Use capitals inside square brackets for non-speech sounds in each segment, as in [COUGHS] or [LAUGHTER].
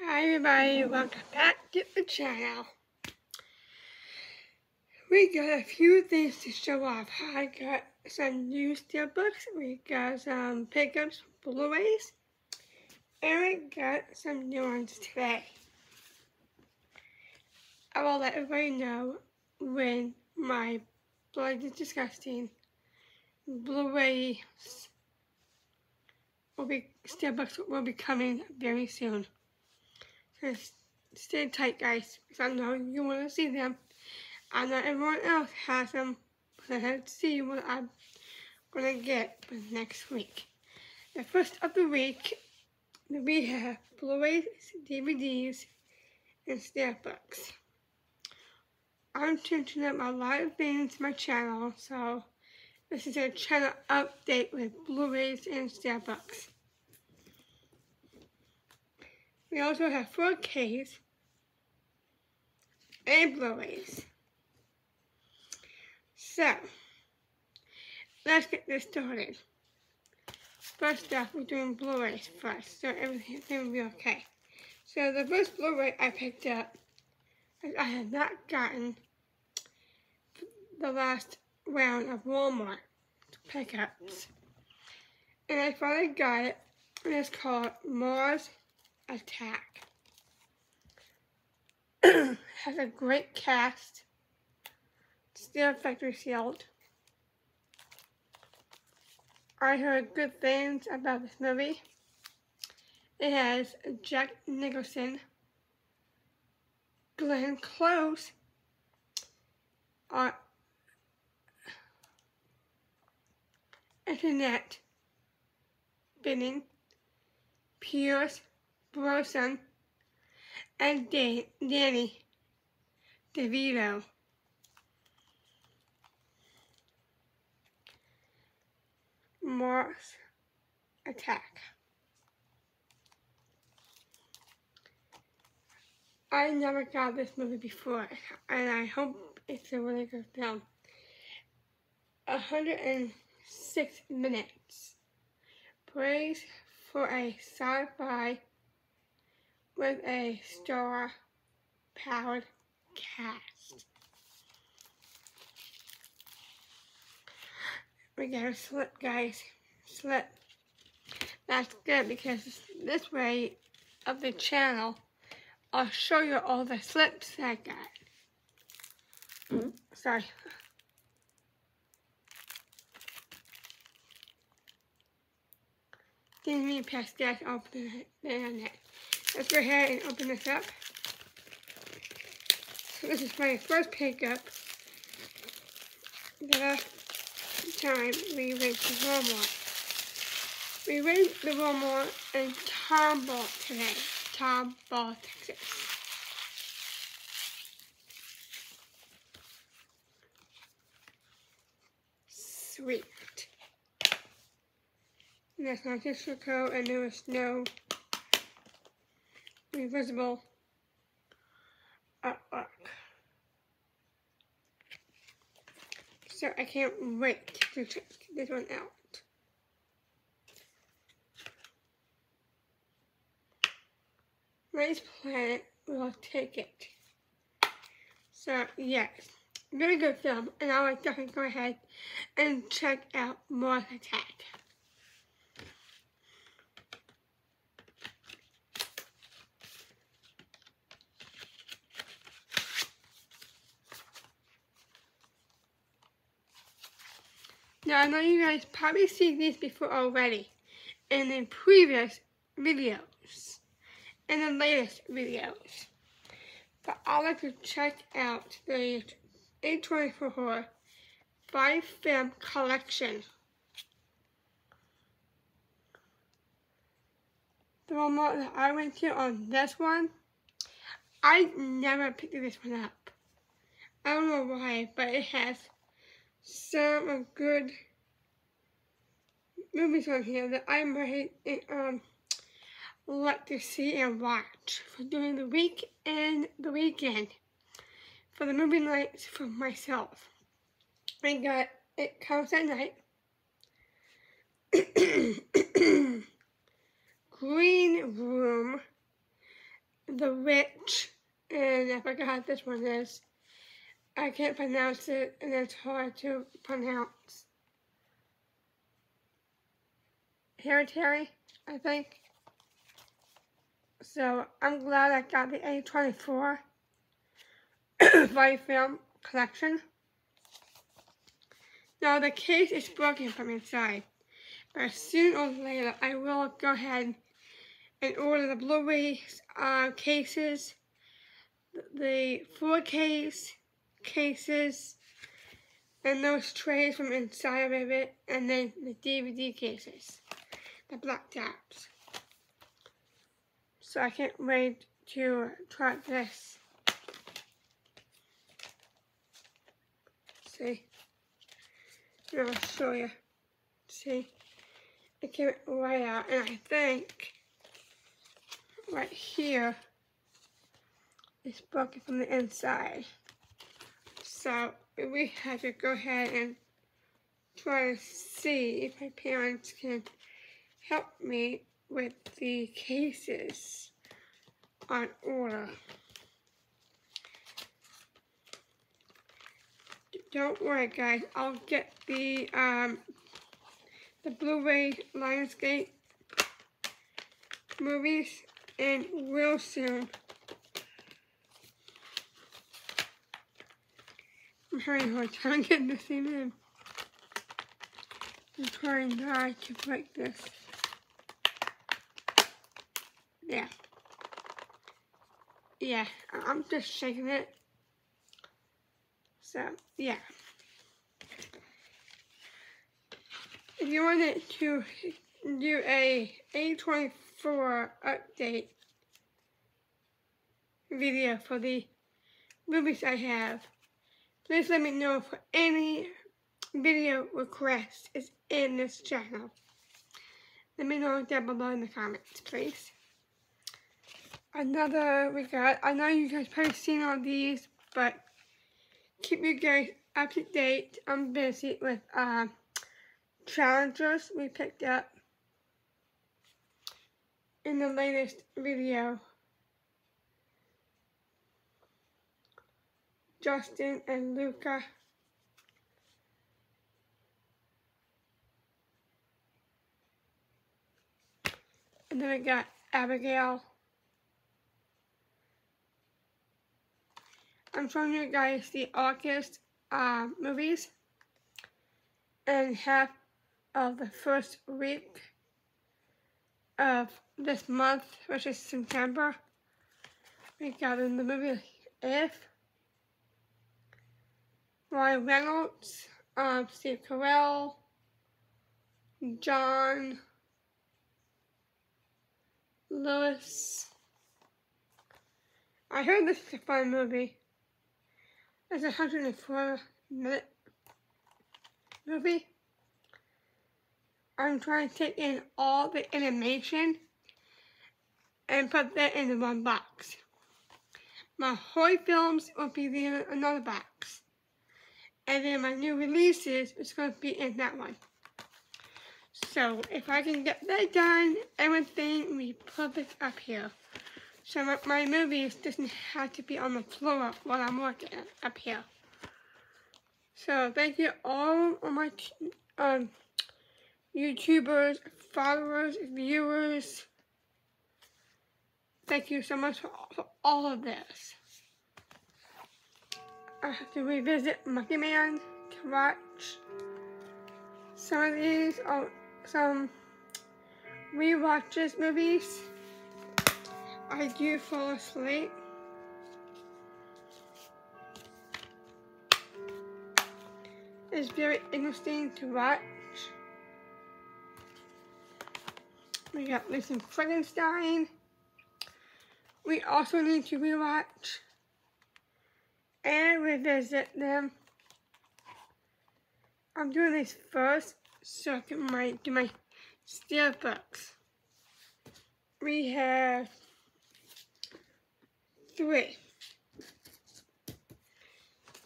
Hi everybody, welcome back to the channel. We got a few things to show off. I got some new steelbooks, we got some pickups, Blu-rays, and we got some new ones today. I will let everybody know when my Blood is Disgusting Blu-rays will be, steelbooks will be coming very soon. Stay tight, guys, because I know you want to see them. I know everyone else has them, but I have to see what I'm going to get for next week. The first of the week, we have Blu-rays, DVDs, and steelbooks. I'm changing up a lot of things to my channel, so this is a channel update with Blu-rays and steelbooks. We also have 4Ks and Blu-rays. So, let's get this started. First off, we're doing Blu-rays first, so everything will be okay. So the first Blu-ray I picked up, I had not gotten the last round of Walmart pickups. And I finally got it, and it's called Mars Attack. [CLEARS THROAT] Has a great cast. Still factory sealed. I heard good things about this movie. It has Jack Nicholson, Glenn Close, uh, Annette, Bening, Pierce Brosnan, and Dan Danny DeVito. Mars Attack. I never got this movie before, and I hope it's a really good film. 106 minutes. Praise for a sci-fi with a star-powered cast. We got a slip, guys. Slip. That's good because this way of the channel, I'll show you all the slips I got. Sorry. Give me mean past that, open the internet. Let's go ahead and open this up. So this is my first pickup. The time we went to Walmart. We went to Walmart in Tomball today. Tomball, Texas. Sweet. And that's my sister code and there was no invisible artwork. Uh, uh, so I can't wait to check this one out. Race Planet will take it. So yes, very good film, and I would definitely go ahead and check out Mars Attack. Now I know you guys probably seen these before already in the previous videos, in the latest videos. But I'd like to check out the A24 Horror 5 film collection. The one that I went to on this one, I never picked this one up. I don't know why, but it has some good movies on here that I might um, like to see and watch for during the week and the weekend for the movie nights for myself. I got It Comes at Night, [COUGHS] Green Room, The Witch, and I forgot this one is. I can't pronounce it, and it's hard to pronounce. Hereditary, I think. So I'm glad I got the A24 [COUGHS] by film collection. Now the case is broken from inside, but sooner or later I will go ahead and order the Blu-ray uh, cases, the 4Ks cases, and those trays from inside of it, and then the DVD cases, the black tabs. So I can't wait to try this. See? I'll show you. See? It came right out, and I think right here is broken from the inside. So we have to go ahead and try to see if my parents can help me with the cases on order. Don't worry guys, I'll get the um, the Blu-ray Lionsgate movies in real soon. I'm having a hard time [LAUGHS] getting this in. I'm trying not to break this. Yeah. Yeah, I'm just shaking it. So, yeah. If you wanted to do a A24 update video for the movies I have, please let me know for any video request is in this channel. Let me know down below in the comments, please another we got. I know you guys probably seen all these, but keep you guys up to date. I'm busy with uh, challengers we picked up in the latest video. Justin and Luca. And then we got Abigail. I'm showing you guys the August uh, movies and half of the first week of this month, which is September. We got in the movie If, Ryan Reynolds, um, Steve Carell, John Lewis. I heard this is a fun movie. It's a 104 minute movie. I'm trying to take in all the animation and put that in one box. My horror films will be in another box. And then my new releases is going to be in that one. So if I can get that done, everything will be perfect up here. So my, my movies doesn't have to be on the floor while I'm working up here. So thank you all of my um, YouTubers, followers, viewers. Thank you so much for, for all of this. I have to revisit Monkey Man to watch some of these, or some rewatches movies. I do fall asleep. It's very interesting to watch. We got Lisa Frankenstein. We also need to rewatch and revisit them. I'm doing this first so I can my, do my steel books. We have three.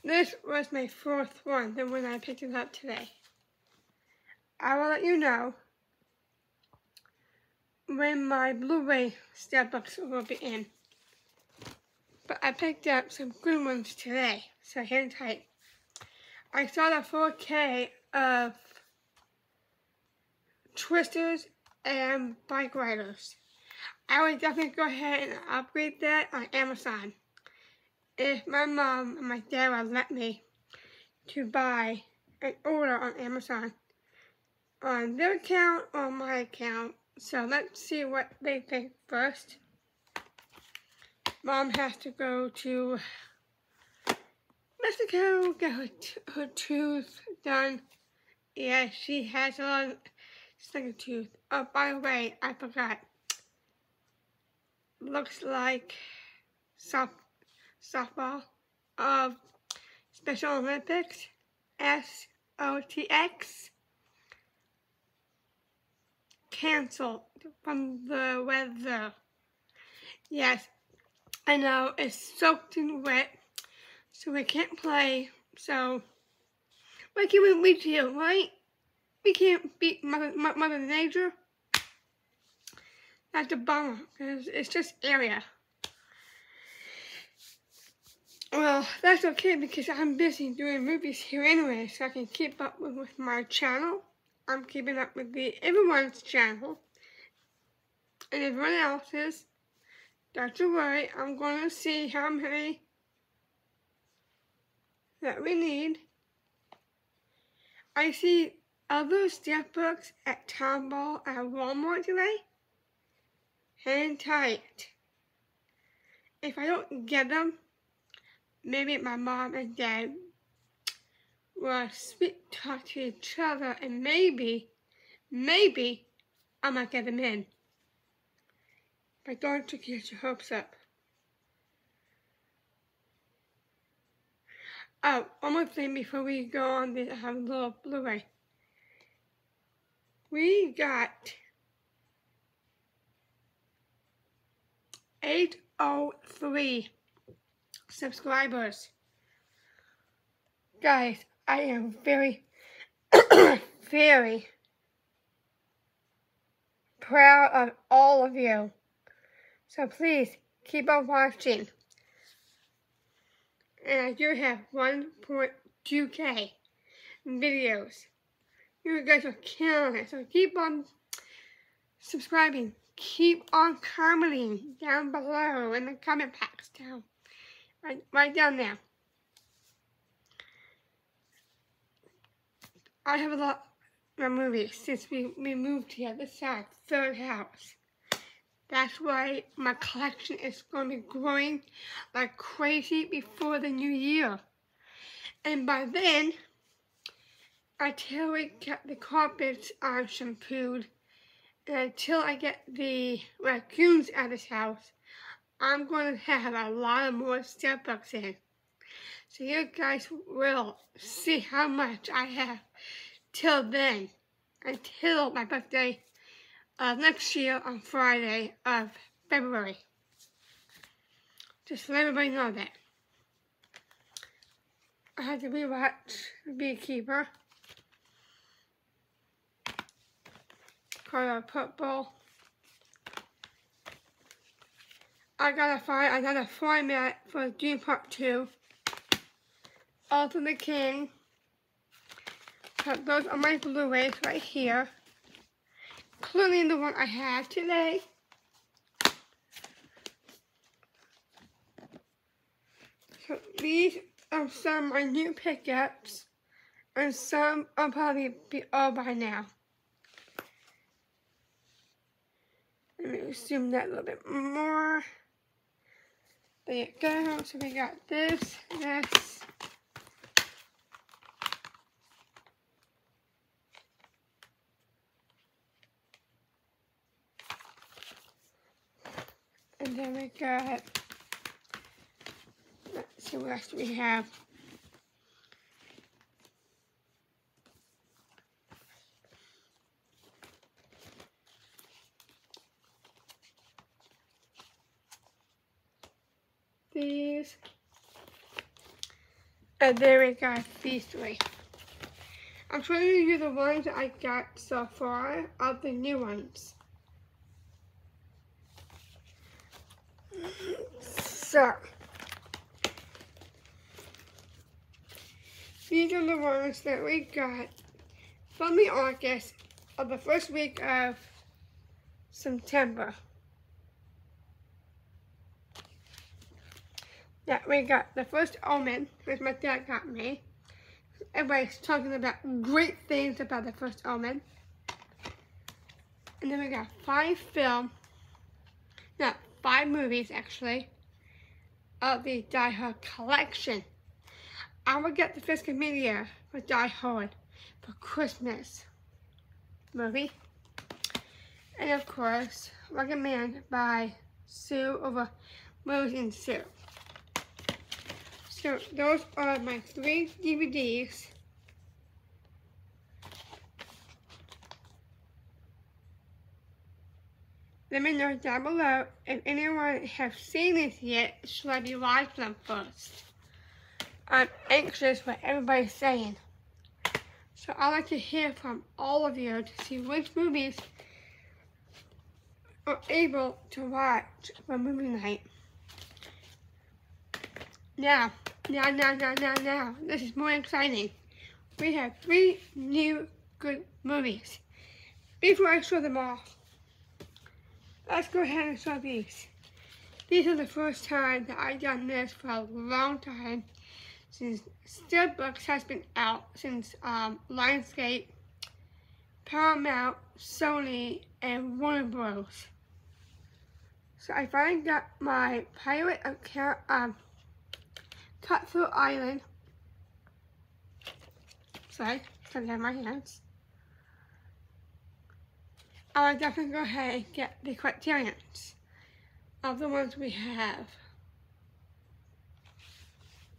This was my fourth one, the one I picked it up today. I will let you know when my Blu-ray steelbooks will be in. but I picked up some good ones today, so hang tight. I saw the 4K of Twisters and Bike Riders. I would definitely go ahead and upgrade that on Amazon. If my mom and my dad would let me to buy an order on Amazon on their account or my account. So let's see what they think first. Mom has to go to Mexico, get her, her tooth done. Yeah, she has a lot of second tooth. Oh, by the way, I forgot. Looks like soft, softball of Special Olympics, SOTX, canceled from the weather. Yes, I know it's soaked in wet, so we can't play. So, what can we do, right? We can't beat Mother, Mother Nature. That's a bummer, because it's just area. Well, that's okay because I'm busy doing movies here anyway, so I can keep up with, with my channel. I'm keeping up with the everyone's channel and everyone else's. Don't you worry, I'm going to see how many that we need. I see other step books at Tomball at Walmart today. Hang tight. If I don't get them, maybe my mom and dad will speak talk to each other and maybe, maybe I might get them in. But don't you get your hopes up. Oh, one more thing before we go on to have a little Blu-ray. We got 803 subscribers. Guys, I am very, [COUGHS] very proud of all of you. So please keep on watching. And I do have 1.2k videos. You guys are killing it. So keep on subscribing. Keep on commenting down below in the comment box down. Right, right down there. I have a lot of movies since we, we moved here. This is our third house. That's why my collection is going to be growing like crazy before the new year. And by then, until we get the carpets on shampooed, until I get the raccoons out of this house, I'm going to have a lot of more step books in. So you guys will see how much I have till then, until my birthday uh, next year on Friday of February. Just let everybody know that. I had to rewatch The Beekeeper. Color Purple. I gotta find another format for Dune Part 2. Ultimate King. Put those are my Blu-rays right here. Including the one I have today. So these are some of my new pickups. And some will probably be all by now. Let me zoom that a little bit more. There you go. So we got this, this. And then we got, let's see what else we have. There we go. these three. I'm showing you the ones I got so far of the new ones. So, these are the ones that we got from the August of the first week of September. We got the first Omen, which my dad got me. Everybody's talking about great things about the first Omen. And then we got five film, not five movies actually, of the Die Hard collection. I will get the first media for Die Hard for Christmas movie. And of course, recommended by Sue over and Sue. So those are my three DVDs. Let me know down below if anyone has seen this yet, should I be watch them first? I'm anxious what everybody's saying. So I'd like to hear from all of you to see which movies are able to watch for movie night. Now, now, now, now, now, now. This is more exciting. We have three new good movies. Before I show them off, let's go ahead and show these. These are the first time that I've done this for a long time since Steelbooks has been out since um, Lionsgate, Paramount, Sony, and Warner Bros. So I finally got my pirate of account um, Cutthroat Island. Sorry, I have my hands. I will definitely go ahead and get the criterions of the ones we have.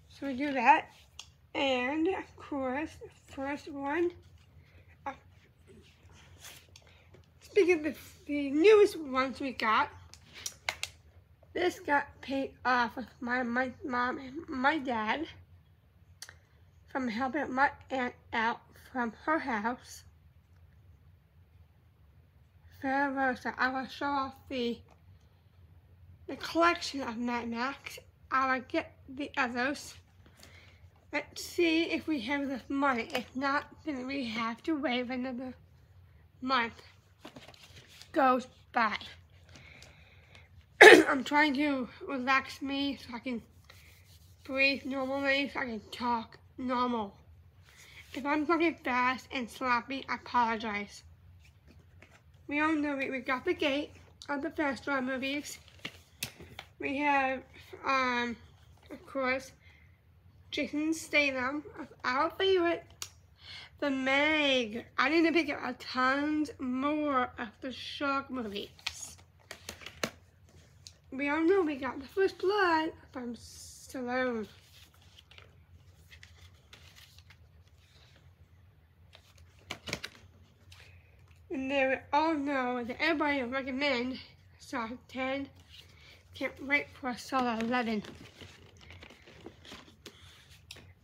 So we do that. And of course, first one. Uh, speaking of the, the newest ones we got, this got paid off with my, my mom and my dad from helping my aunt out from her house. Furiosa, I will show off the the collection of Max. I will get the others. Let's see if we have enough money. If not, then we have to wait another month goes by. [CLEARS THROAT] I'm trying to relax me so I can breathe normally, so I can talk normal. If I'm talking fast and sloppy, I apologize. We all know we, we got the gate of the Fast Ride movies. We have, um, of course, Jason Statham, our favorite, The Meg. I need to pick up a tons more of the shark movies we all know we got the first blood from Stallone. And then we all know that everybody will recommend Saw 10. Can't wait for Saw 11.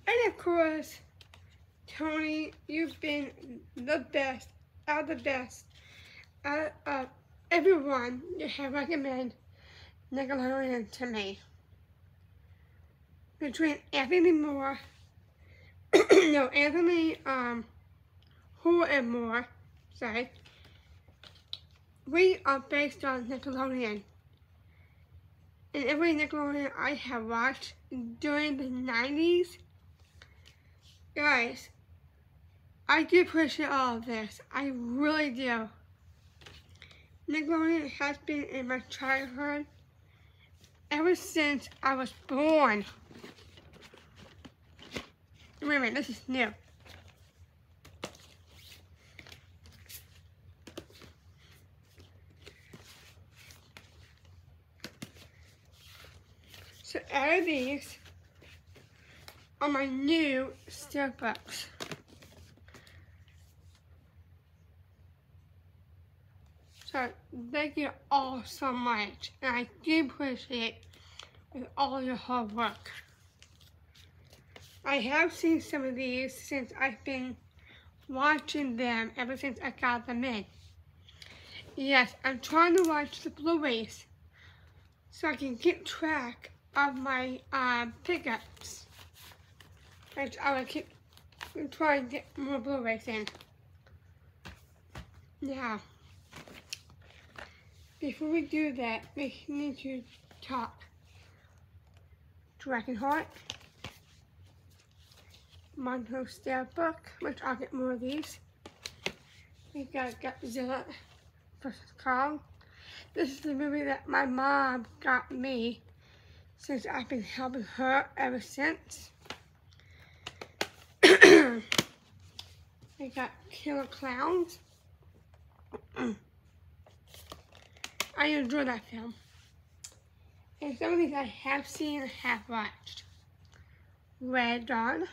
And of course, Tony, you've been the best, out of the best, out of everyone you have recommended Nickelodeon to me. Between Anthony Moore, [COUGHS] no, Anthony um, Who and Moore, sorry, we are based on Nickelodeon. And every Nickelodeon I have watched during the 90s, guys, I do appreciate all of this. I really do. Nickelodeon has been in my childhood ever since I was born. Wait a minute, this is new. So out of these are my new Steelbooks. So thank you all so much. And I do appreciate all your hard work. I have seen some of these since I've been watching them ever since I got them in. Yes, I'm trying to watch the Blu-rays so I can keep track of my um, pickups. Which I will keep We'll try and get more Blu-rays in. Now, before we do that, we need to talk Dragonheart, Monroe Book, which I'll get more of these. We got Godzilla vs. Kong. This is the movie that my mom got me since I've been helping her ever since. [CLEARS THROAT] we got Killer Clowns. [CLEARS THROAT] I enjoy that film. And some of these I have seen have watched. Red Dawn,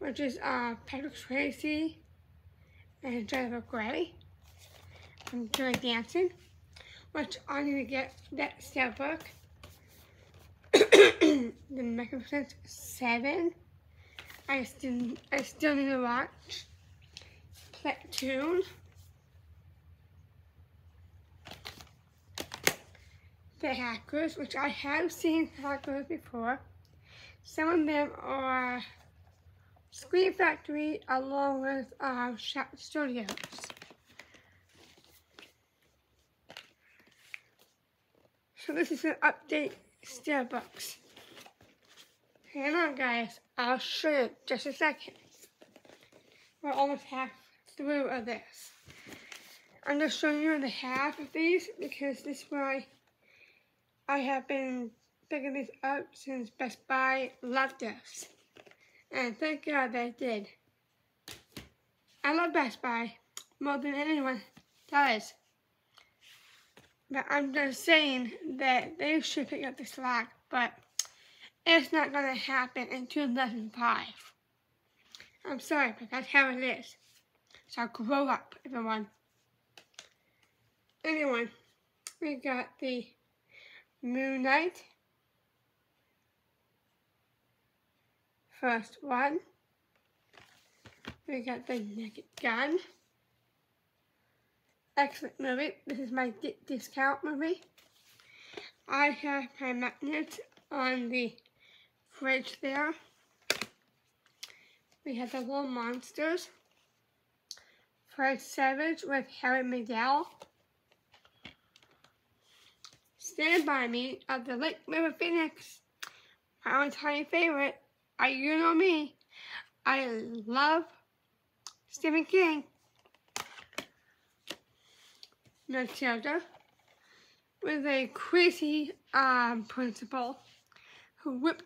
which is uh, Patrick Swayze and Jennifer Grey from Dirty Dancing, which I need to get that book. [COUGHS] the Magnificent Seven, I still, I still need to watch. Platoon. The hackers, which I have seen hackers before. Some of them are Scream Factory along with uh, Shout Studios. So this is an update Starbucks. Hang on guys, I'll show you just a second. We're almost half through of this. I'm just showing you the half of these because this is where I have been picking this up since Best Buy left us. And thank God they did. I love Best Buy more than anyone does. But I'm just saying that they should pick up the slack, but it's not going to happen in 2005. I'm sorry, but that's how it is. So grow up, everyone. Anyway, we got the Moon Knight. First one. We got the Naked Gun. Excellent movie. This is my discount movie. I have my magnet on the fridge there. We have the little monsters. Fred Savage with Harry Miguel. Stand By Me of the Lake River Phoenix. My tiny favorite. I, you know me. I love Stephen King. Matilda with a crazy um, principal who whipped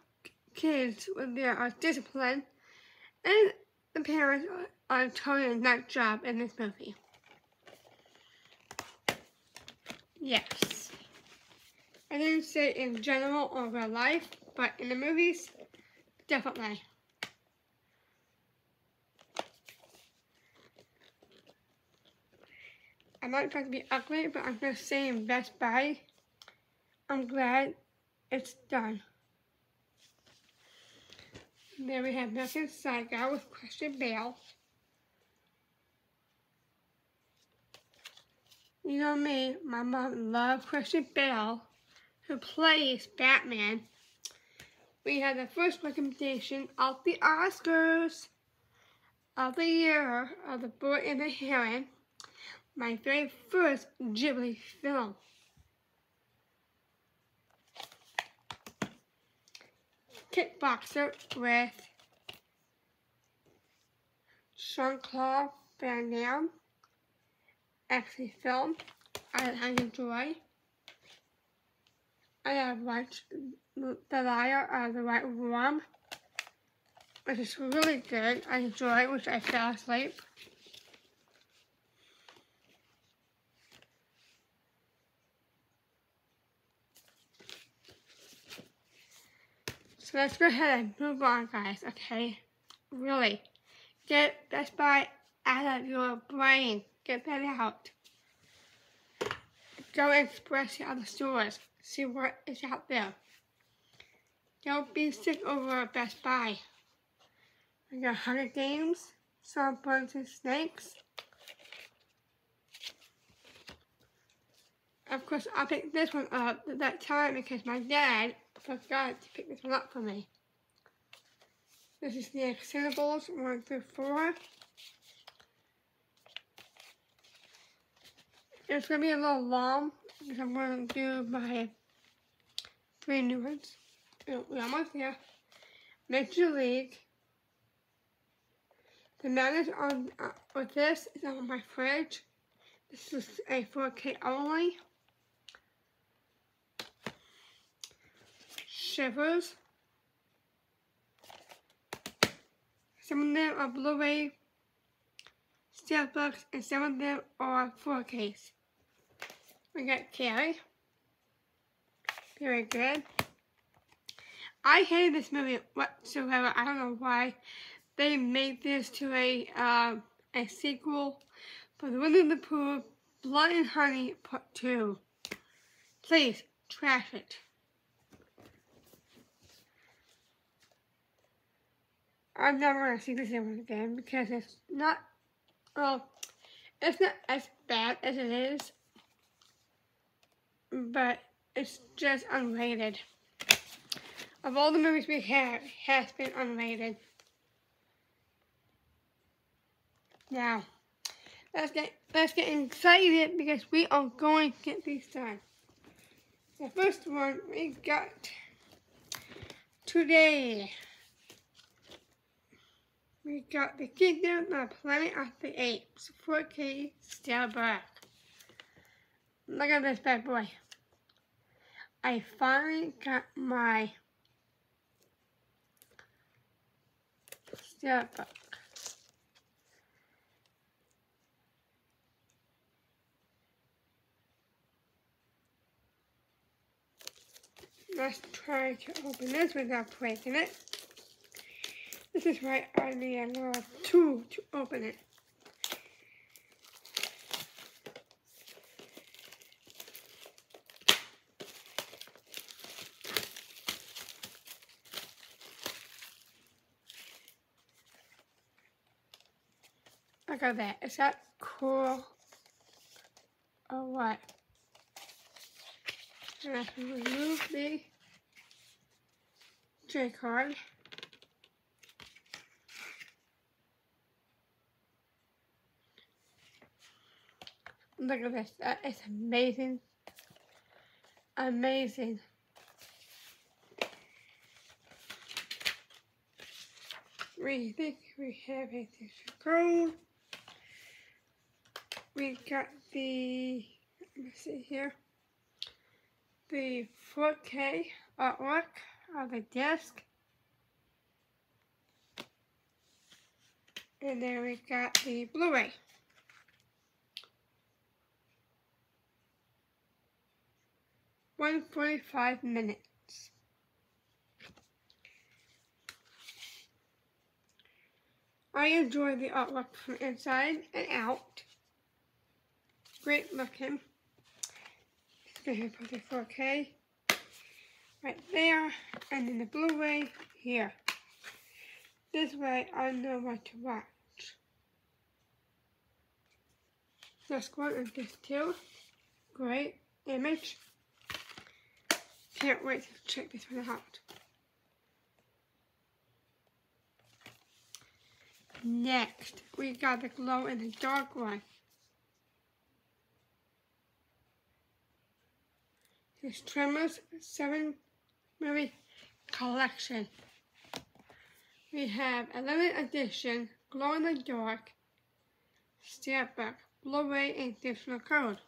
kids with their uh, discipline and the parents are totally a nut job in this movie. Yes. I didn't say in general or real life, but in the movies, definitely. I'm not trying to be ugly, but I'm just saying Best Buy. I'm glad it's done. There we have American Psycho with Christian Bale. You know me, my mom loved Christian Bale who plays Batman. We have the first recommendation of the Oscars of the year of The Boy and the Heron, my very first Ghibli film. Kickboxer with Jean-Claude Van Damme. Actually film I, I enjoy. I have watched The Lair of the White Worm, which is really good. I enjoy it, which I fell asleep. So let's go ahead and move on, guys, okay? Really. Get Best Buy out of your brain. Get that out. Go express the other stores see what is out there. Don't be sick over a Best Buy. I got Hunger Games, Songbirds and Snakes. Of course, I picked this one up at that time because my dad forgot to pick this one up for me. This is the Expendables 1 through 4. It's going to be a little long I'm going to do my three new ones. We're almost there. Major League. The is on uh, with this is on my fridge. This is a 4K only. Shivers. Some of them are Blu-ray Steelbooks and some of them are 4Ks. We got Carrie. Very good. I hated this movie whatsoever. I don't know why they made this to a uh, a sequel for The Winnie the Pooh Blood and Honey Part 2. Please, trash it. I'm never going to see this one again because it's not, well, it's not as bad as it is, but it's just unrated. Of all the movies we have, has been unrated. Now, let's get let's get excited because we are going to get these done. The first one we got today. We got the Kingdom of Planet of the Apes 4K Steelbook. Look at this bad boy. I finally got my Steelbook. Let's try to open this without breaking it. This is why I need a little tool to open it. Look at that. Is that cool or what? And I can remove the J card. Look at this. That is amazing. Amazing. We think we have a gold. We got the, let me see here the 4K artwork on the disc. And then we got the Blu-ray. One forty-five minutes. I enjoy the artwork from inside and out. Great looking. Go put the 4K right there, and then the Blu-ray here. This way I know what to watch. This one and this too. Great image. Can't wait to check this one out. Next, we got the glow in the dark one. This Tremors 7 movie collection. We have 11th edition glow in the dark steelbook, Blu-ray and digital code.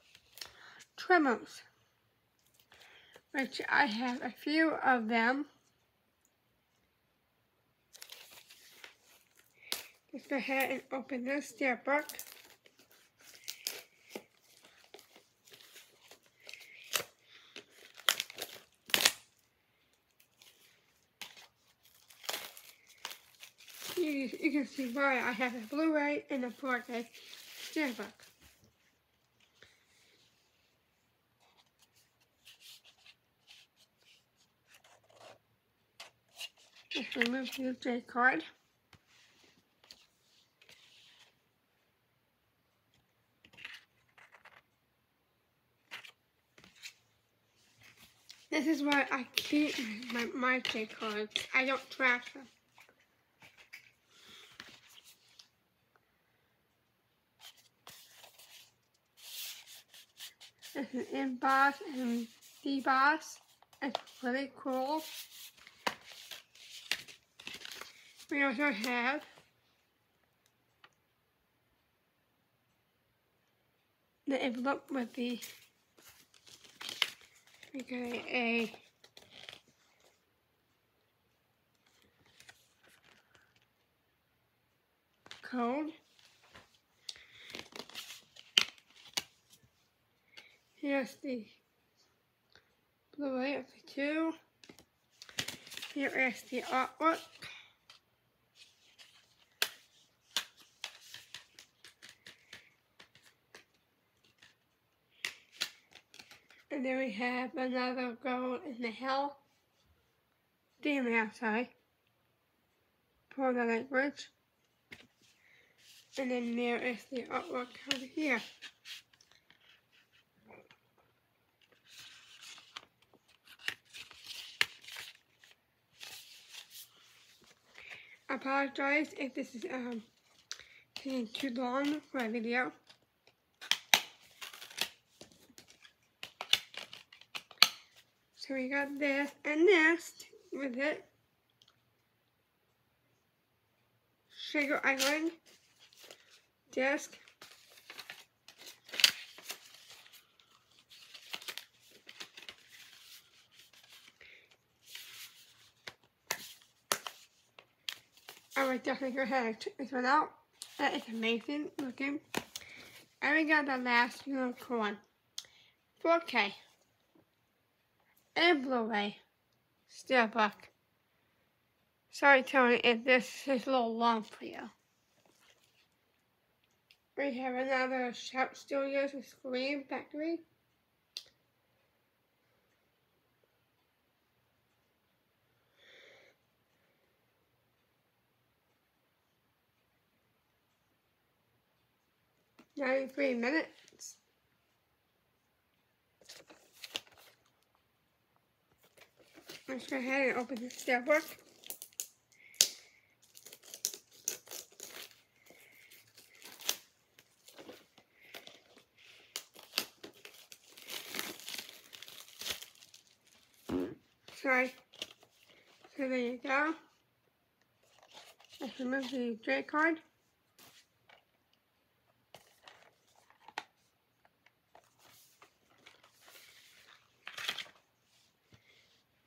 Tremors, which I have a few of them. Let's go ahead and open this steelbook. You, can see why I have a Blu-ray and a 4K steelbook. Let's remove the J card. This is why I keep my, my J cards. I don't trash them. It's an emboss and deboss. It's really cool. We also have the envelope with the we got a code. Here's the Blu-ray of the two. Here is the artwork. And then we have another girl in the hell. Demon outside. For the language. And then there is the artwork over here. Apologize if this is um taking too long for a video. So we got this and this with it. Sugar Island desk. I would definitely go ahead and check this one out. That is amazing looking. And we got the last unicorn. 4K. And Blu-ray. Steelbook. Sorry Tony if this is a little long for you. We have another Shout Studios with Scream Factory. Ninety-three minutes. Let's go ahead and open this book. Sorry. So there you go. Let's remove the J card.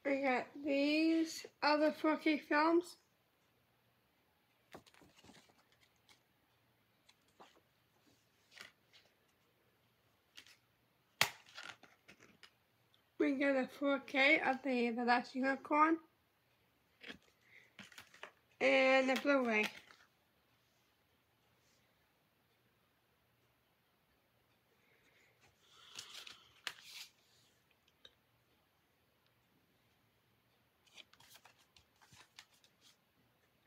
We got these other 4K films. We get a 4K of the, the last unicorn. And the Blu-ray.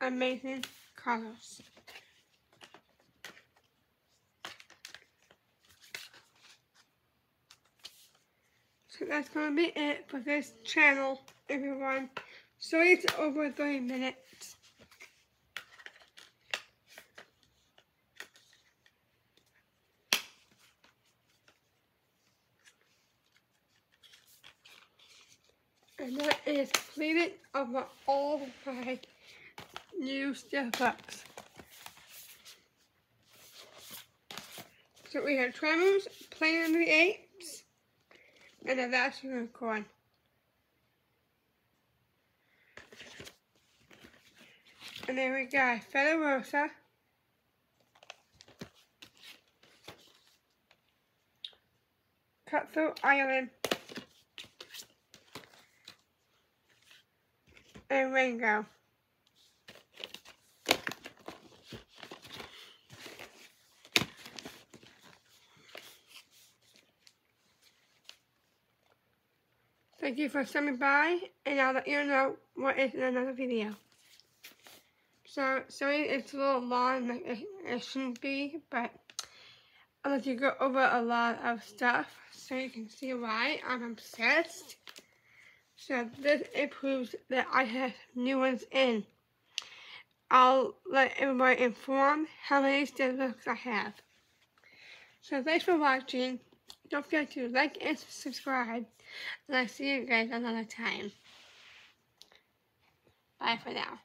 Amazing colors. So that's going to be it for this channel, everyone. So it's over 30 minutes. And that is completed over all my new Steelbooks. So we have Tremors, Planet of the Apes, and a last unicorn. And then we got Furiosa. Cutthroat Island. And Ringo. Thank you for stopping by, and I'll let you know what is in another video. So, sorry it's a little long, like it, it shouldn't be, but I'll let you go over a lot of stuff so you can see why I'm obsessed. So this it proves that I have new ones in. I'll let everybody inform how many books I have. So thanks for watching. Don't forget to like and subscribe. And I'll see you guys another time. Bye for now.